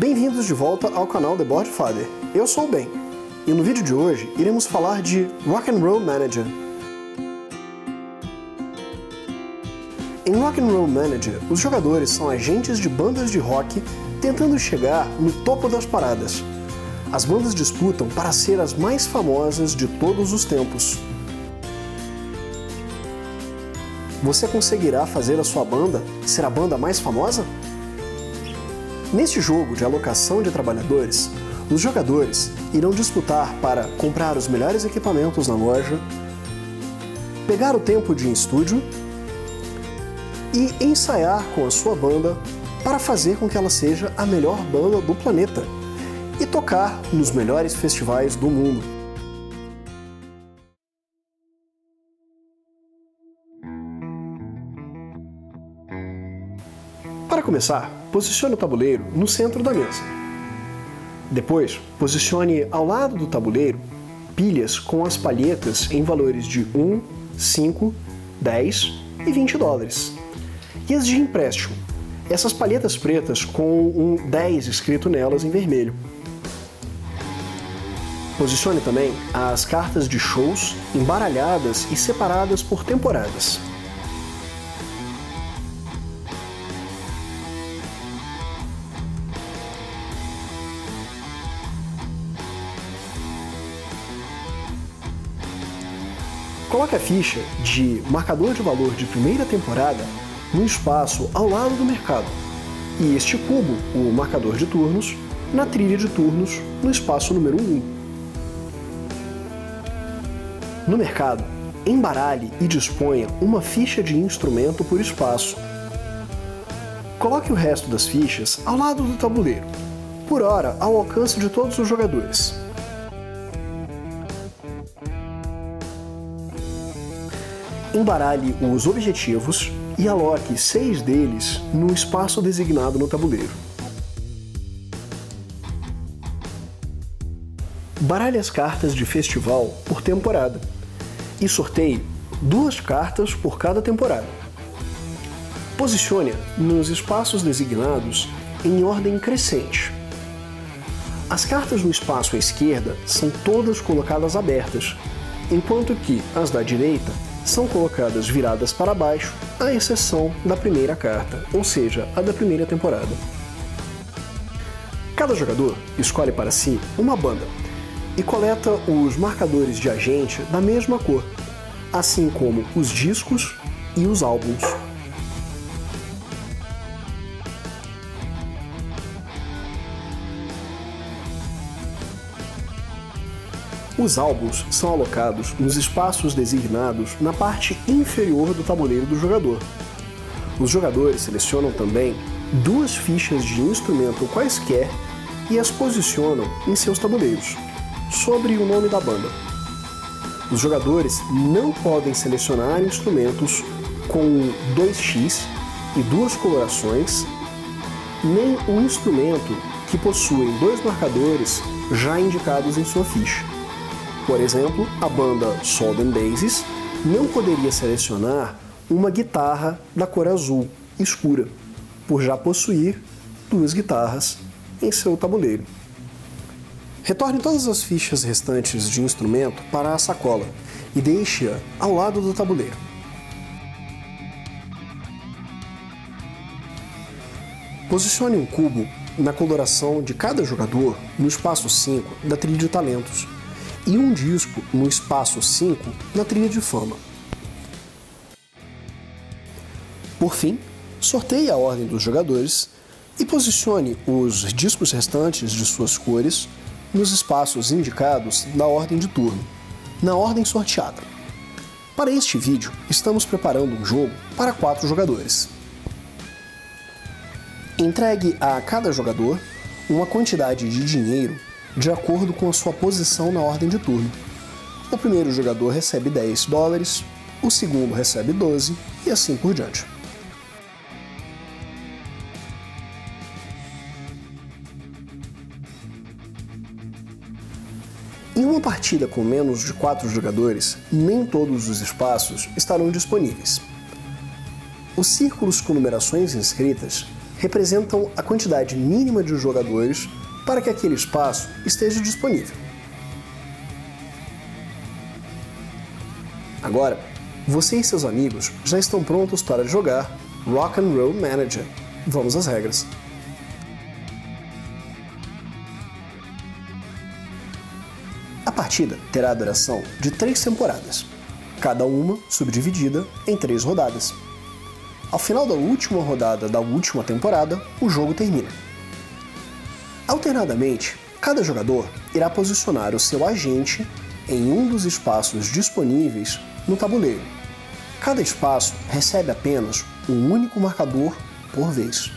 Bem-vindos de volta ao canal The Board Father. Eu sou o Ben, e no vídeo de hoje iremos falar de Rock and Roll Manager. Em Rock and Roll Manager, os jogadores são agentes de bandas de rock tentando chegar no topo das paradas. As bandas disputam para ser as mais famosas de todos os tempos. Você conseguirá fazer a sua banda ser a banda mais famosa? Neste jogo de alocação de trabalhadores, os jogadores irão disputar para comprar os melhores equipamentos na loja, pegar o tempo de estúdio e ensaiar com a sua banda para fazer com que ela seja a melhor banda do planeta e tocar nos melhores festivais do mundo. Para começar, posicione o tabuleiro no centro da mesa. Depois, posicione ao lado do tabuleiro pilhas com as palhetas em valores de 1, 5, 10 e 20 dólares. E as de empréstimo, essas palhetas pretas com um 10 escrito nelas em vermelho. Posicione também as cartas de shows embaralhadas e separadas por temporadas. Coloque a ficha de marcador de valor de primeira temporada no espaço ao lado do mercado e este cubo, o marcador de turnos, na trilha de turnos no espaço número 1. No mercado, embaralhe e disponha uma ficha de instrumento por espaço. Coloque o resto das fichas ao lado do tabuleiro, por hora ao alcance de todos os jogadores. Embaralhe os objetivos e aloque seis deles no espaço designado no tabuleiro. Baralhe as cartas de festival por temporada e sorteie duas cartas por cada temporada. Posicione nos espaços designados em ordem crescente. As cartas no espaço à esquerda são todas colocadas abertas, enquanto que as da direita são colocadas viradas para baixo, à exceção da primeira carta, ou seja, a da primeira temporada. Cada jogador escolhe para si uma banda e coleta os marcadores de agente da mesma cor, assim como os discos e os álbuns. Os álbuns são alocados nos espaços designados na parte inferior do tabuleiro do jogador. Os jogadores selecionam também duas fichas de instrumento quaisquer e as posicionam em seus tabuleiros, sobre o nome da banda. Os jogadores não podem selecionar instrumentos com 2x e duas colorações, nem um instrumento que possuem dois marcadores já indicados em sua ficha. Por exemplo, a banda and Bases não poderia selecionar uma guitarra da cor azul escura, por já possuir duas guitarras em seu tabuleiro. Retorne todas as fichas restantes de instrumento para a sacola e deixe-a ao lado do tabuleiro. Posicione um cubo na coloração de cada jogador no espaço 5 da trilha de talentos e um disco no espaço 5 na trilha de fama. Por fim, sorteie a ordem dos jogadores e posicione os discos restantes de suas cores nos espaços indicados na ordem de turno, na ordem sorteada. Para este vídeo, estamos preparando um jogo para quatro jogadores. Entregue a cada jogador uma quantidade de dinheiro de acordo com a sua posição na ordem de turno. O primeiro jogador recebe 10 dólares, o segundo recebe 12 e assim por diante. Em uma partida com menos de 4 jogadores, nem todos os espaços estarão disponíveis. Os círculos com numerações inscritas representam a quantidade mínima de jogadores para que aquele espaço esteja disponível. Agora, você e seus amigos já estão prontos para jogar Rock and Roll Manager. Vamos às regras. A partida terá a duração de três temporadas, cada uma subdividida em três rodadas. Ao final da última rodada da última temporada, o jogo termina. Alternadamente, cada jogador irá posicionar o seu agente em um dos espaços disponíveis no tabuleiro. Cada espaço recebe apenas um único marcador por vez.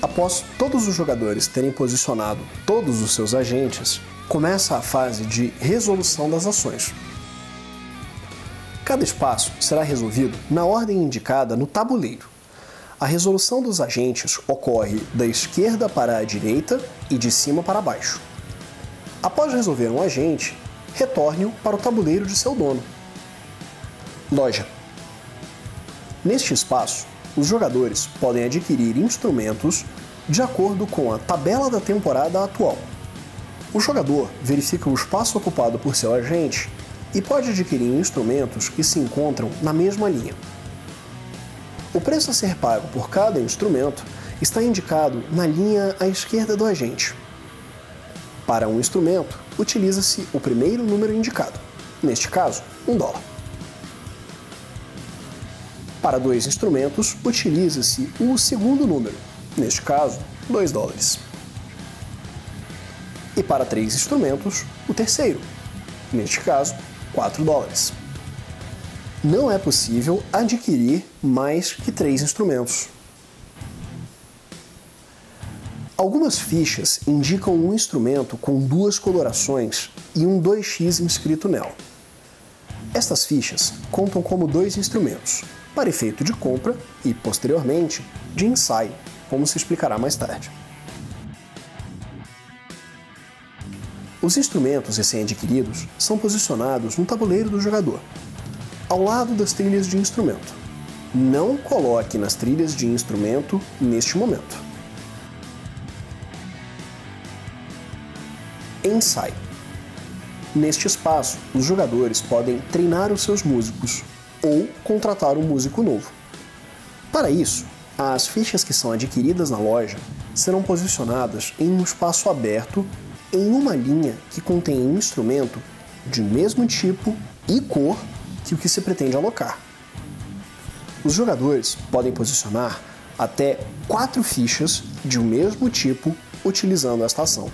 Após todos os jogadores terem posicionado todos os seus agentes, começa a fase de resolução das ações. Cada espaço será resolvido na ordem indicada no tabuleiro. A resolução dos agentes ocorre da esquerda para a direita e de cima para baixo. Após resolver um agente, retorne-o para o tabuleiro de seu dono. Loja. Neste espaço, os jogadores podem adquirir instrumentos de acordo com a tabela da temporada atual. O jogador verifica o espaço ocupado por seu agente e pode adquirir instrumentos que se encontram na mesma linha. O preço a ser pago por cada instrumento está indicado na linha à esquerda do agente. Para um instrumento, utiliza-se o primeiro número indicado, neste caso, um dólar. Para dois instrumentos, utiliza-se o segundo número, neste caso, 2 dólares. E para três instrumentos, o terceiro, neste caso, 4 dólares. Não é possível adquirir mais que três instrumentos. Algumas fichas indicam um instrumento com duas colorações e um 2x inscrito nela. Estas fichas contam como dois instrumentos, para efeito de compra e, posteriormente, de ensaio, como se explicará mais tarde. Os instrumentos recém-adquiridos são posicionados no tabuleiro do jogador, ao lado das trilhas de instrumento. Não coloque nas trilhas de instrumento neste momento. Ensaio. Neste espaço, os jogadores podem treinar os seus músicos ou contratar um músico novo. Para isso, as fichas que são adquiridas na loja serão posicionadas em um espaço aberto em uma linha que contém um instrumento de mesmo tipo e cor que o que se pretende alocar. Os jogadores podem posicionar até quatro fichas de um mesmo tipo utilizando esta ação.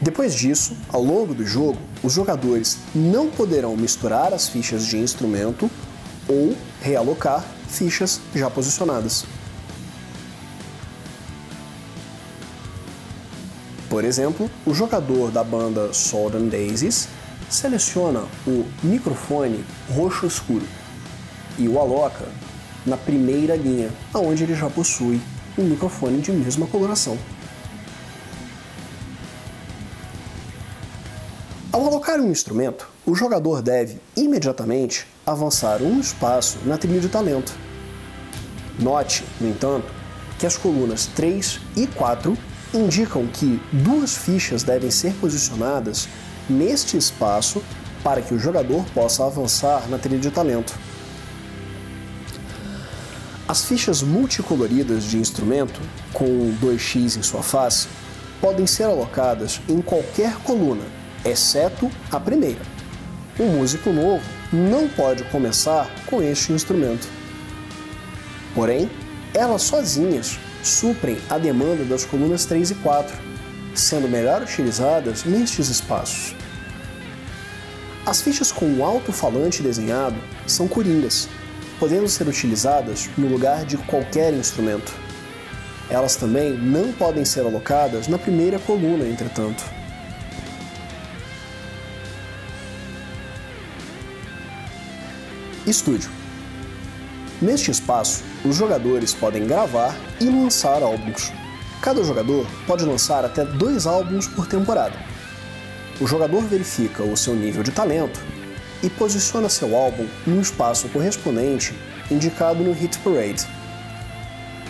Depois disso, ao longo do jogo, os jogadores não poderão misturar as fichas de instrumento ou realocar fichas já posicionadas. Por exemplo, o jogador da banda Southern Daisies seleciona o microfone roxo escuro e o aloca na primeira linha, onde ele já possui um microfone de mesma coloração. Ao alocar um instrumento, o jogador deve imediatamente avançar um espaço na trilha de talento. Note, no entanto, que as colunas 3 e 4 indicam que duas fichas devem ser posicionadas neste espaço para que o jogador possa avançar na trilha de talento. As fichas multicoloridas de instrumento, com 2x em sua face, podem ser alocadas em qualquer coluna exceto a primeira. Um músico novo não pode começar com este instrumento. Porém, elas sozinhas suprem a demanda das colunas 3 e 4, sendo melhor utilizadas nestes espaços. As fichas com alto-falante desenhado são coringas, podendo ser utilizadas no lugar de qualquer instrumento. Elas também não podem ser alocadas na primeira coluna, entretanto. Estúdio. Neste espaço, os jogadores podem gravar e lançar álbuns. Cada jogador pode lançar até dois álbuns por temporada. O jogador verifica o seu nível de talento e posiciona seu álbum no espaço correspondente indicado no Hit Parade.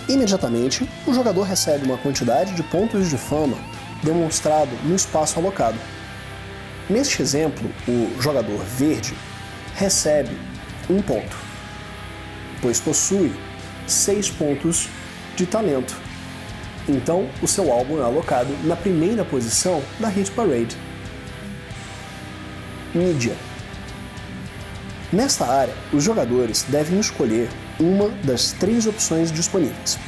Imediatamente, o jogador recebe uma quantidade de pontos de fama demonstrado no espaço alocado. Neste exemplo, o jogador verde recebe um ponto, pois possui seis pontos de talento. Então, o seu álbum é alocado na primeira posição da Hit Parade. Mídia. Nesta área, os jogadores devem escolher uma das três opções disponíveis.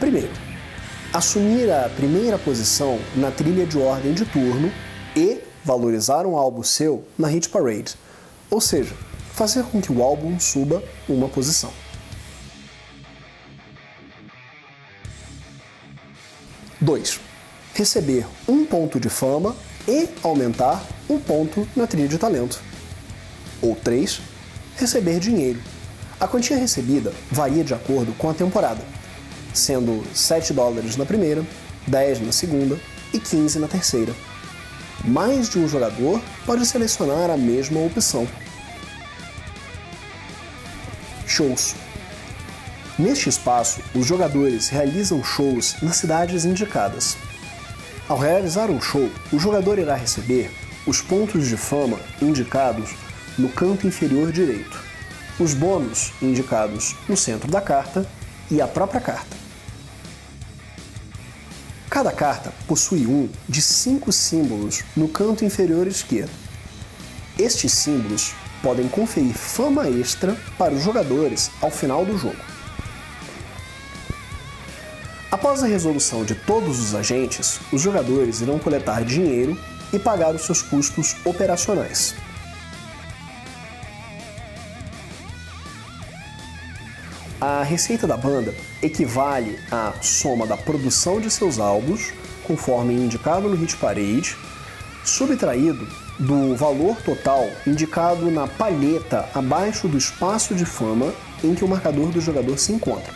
Primeiro, assumir a primeira posição na trilha de ordem de turno e valorizar um álbum seu na Hit Parade, ou seja, fazer com que o álbum suba uma posição. 2. Receber um ponto de fama e aumentar um ponto na trilha de talento. Ou 3. Receber dinheiro. A quantia recebida varia de acordo com a temporada, sendo 7 dólares na primeira, 10 na segunda e 15 na terceira. Mais de um jogador pode selecionar a mesma opção. Shows. Neste espaço, os jogadores realizam shows nas cidades indicadas. Ao realizar um show, o jogador irá receber os pontos de fama indicados no canto inferior direito, os bônus indicados no centro da carta e a própria carta. Cada carta possui um de cinco símbolos no canto inferior esquerdo. Estes símbolos podem conferir fama extra para os jogadores ao final do jogo. Após a resolução de todos os agentes, os jogadores irão coletar dinheiro e pagar os seus custos operacionais. A receita da banda equivale à soma da produção de seus álbuns, conforme indicado no Hit Parade, subtraído do valor total indicado na palheta abaixo do espaço de fama em que o marcador do jogador se encontra.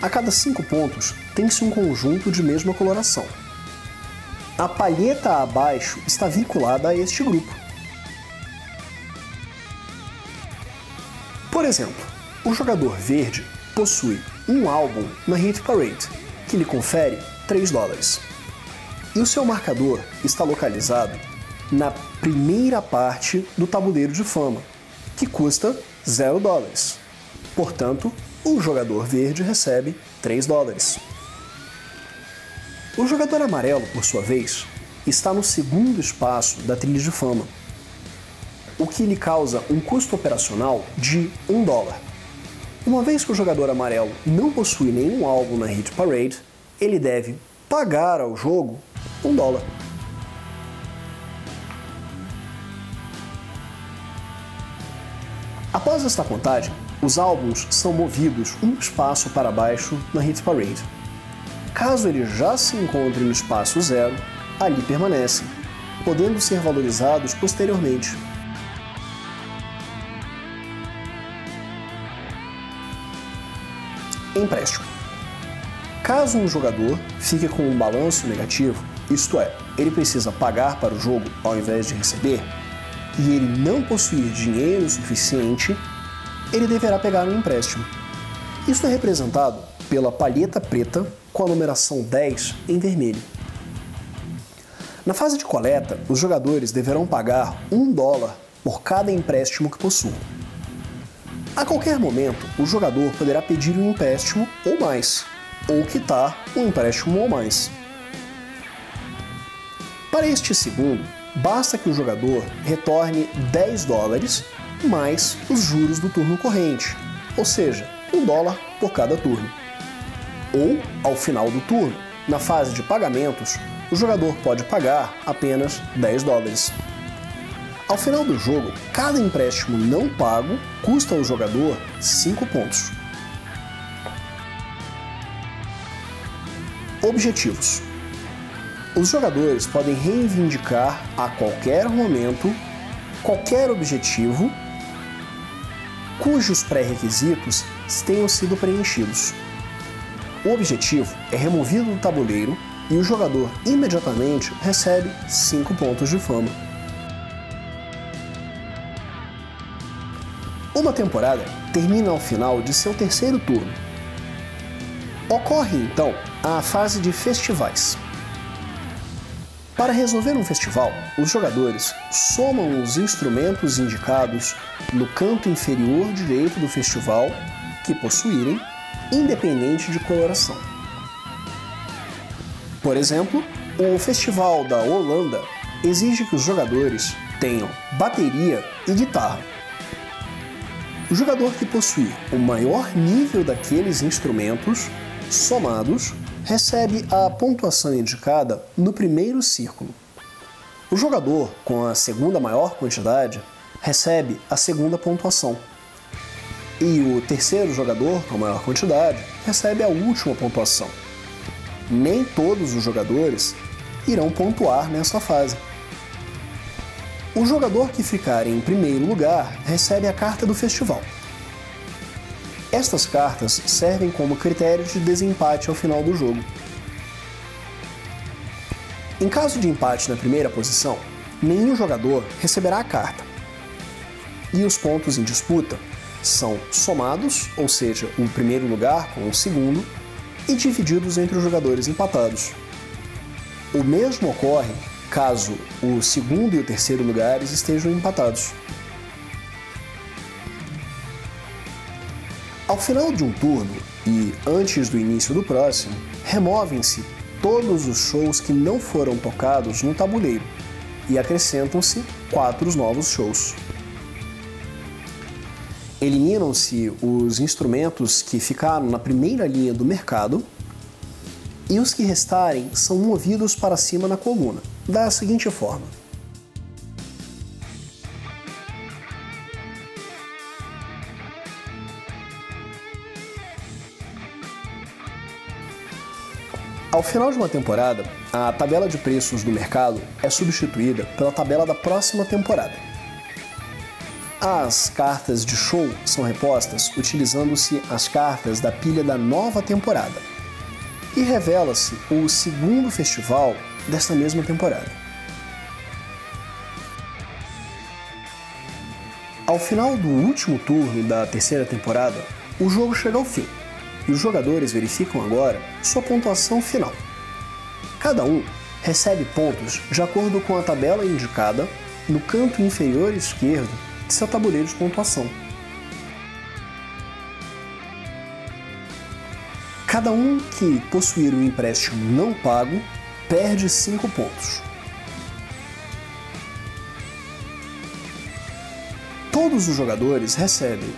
A cada cinco pontos tem-se um conjunto de mesma coloração. A palheta abaixo está vinculada a este grupo. Por exemplo, o jogador verde possui um álbum na Hit Parade, que lhe confere 3 dólares. E o seu marcador está localizado na primeira parte do tabuleiro de fama, que custa 0 dólares. Portanto, o jogador verde recebe 3 dólares. O jogador amarelo, por sua vez, está no segundo espaço da trilha de fama, o que lhe causa um custo operacional de 1 dólar. Uma vez que o jogador amarelo não possui nenhum álbum na Hit Parade, ele deve pagar ao jogo 1 dólar. Após esta contagem, os álbuns são movidos um espaço para baixo na Hit Parade. Caso ele já se encontre no espaço zero, ali permanecem, podendo ser valorizados posteriormente. Empréstimo. Caso um jogador fique com um balanço negativo, isto é, ele precisa pagar para o jogo ao invés de receber, e ele não possuir dinheiro suficiente ele deverá pegar um empréstimo. Isso é representado pela palheta preta com a numeração 10 em vermelho. Na fase de coleta, os jogadores deverão pagar um dólar por cada empréstimo que possuam. A qualquer momento, o jogador poderá pedir um empréstimo ou mais, ou quitar um empréstimo ou mais. Para este segundo, basta que o jogador retorne 10 dólares mais os juros do turno corrente, ou seja, um dólar por cada turno. Ou, ao final do turno, na fase de pagamentos, o jogador pode pagar apenas 10 dólares. Ao final do jogo, cada empréstimo não pago custa ao jogador 5 pontos. Objetivos: Os jogadores podem reivindicar a qualquer momento qualquer objetivo cujos pré-requisitos tenham sido preenchidos. O objetivo é removido do tabuleiro e o jogador imediatamente recebe 5 pontos de fama. Uma temporada termina ao final de seu terceiro turno. Ocorre então a fase de festivais. Para resolver um festival, os jogadores somam os instrumentos indicados no canto inferior direito do festival que possuírem, independente de coloração. Por exemplo, o Festival da Holanda exige que os jogadores tenham bateria e guitarra. O jogador que possuir o maior nível daqueles instrumentos somados recebe a pontuação indicada no primeiro círculo. O jogador com a segunda maior quantidade recebe a segunda pontuação. E o terceiro jogador com a maior quantidade recebe a última pontuação. Nem todos os jogadores irão pontuar nesta fase. O jogador que ficar em primeiro lugar recebe a carta do festival. Estas cartas servem como critério de desempate ao final do jogo. Em caso de empate na primeira posição, nenhum jogador receberá a carta. E os pontos em disputa são somados, ou seja, o primeiro lugar com o segundo, e divididos entre os jogadores empatados. O mesmo ocorre caso o segundo e o terceiro lugares estejam empatados. Ao final de um turno e antes do início do próximo, removem-se todos os shows que não foram tocados no tabuleiro e acrescentam-se quatro novos shows. Eliminam-se os instrumentos que ficaram na primeira linha do mercado e os que restarem são movidos para cima na coluna, da seguinte forma. Ao final de uma temporada, a tabela de preços do mercado é substituída pela tabela da próxima temporada. As cartas de show são repostas utilizando-se as cartas da pilha da nova temporada. E revela-se o segundo festival desta mesma temporada. Ao final do último turno da terceira temporada, o jogo chega ao fim e os jogadores verificam agora sua pontuação final. Cada um recebe pontos de acordo com a tabela indicada no canto inferior esquerdo de seu tabuleiro de pontuação. Cada um que possuir um empréstimo não pago perde 5 pontos. Todos os jogadores recebem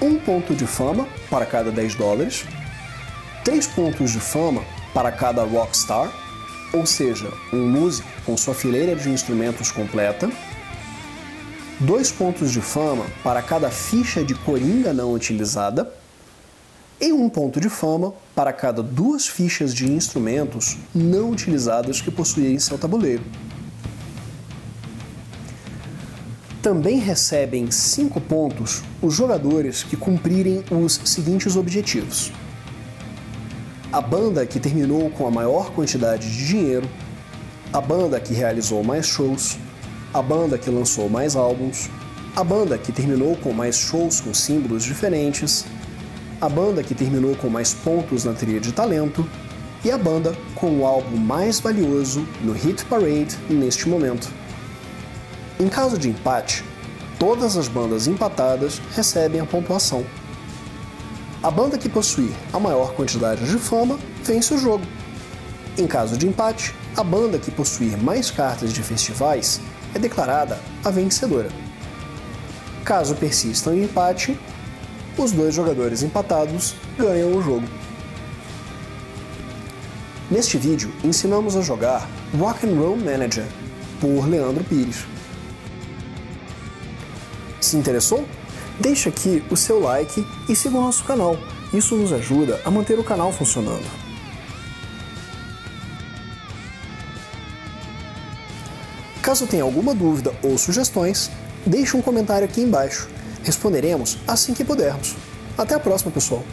um ponto de fama para cada 10 dólares, 3 pontos de fama para cada rockstar, ou seja, um músico com sua fileira de instrumentos completa, 2 pontos de fama para cada ficha de coringa não utilizada, e um ponto de fama para cada duas fichas de instrumentos não utilizadas que possuía em seu tabuleiro. Também recebem 5 pontos os jogadores que cumprirem os seguintes objetivos: a banda que terminou com a maior quantidade de dinheiro, a banda que realizou mais shows, a banda que lançou mais álbuns, a banda que terminou com mais shows com símbolos diferentes, a banda que terminou com mais pontos na trilha de talento e a banda com o álbum mais valioso no Hit Parade neste momento. Em caso de empate, todas as bandas empatadas recebem a pontuação. A banda que possuir a maior quantidade de fama vence o jogo. Em caso de empate, a banda que possuir mais cartas de festivais é declarada a vencedora. Caso persista o empate, os dois jogadores empatados ganham o jogo. Neste vídeo, ensinamos a jogar Rock and Roll Manager por Leandro Pires. Se interessou? Deixe aqui o seu like e siga o nosso canal. Isso nos ajuda a manter o canal funcionando. Caso tenha alguma dúvida ou sugestões, deixe um comentário aqui embaixo. Responderemos assim que pudermos. Até a próxima, pessoal!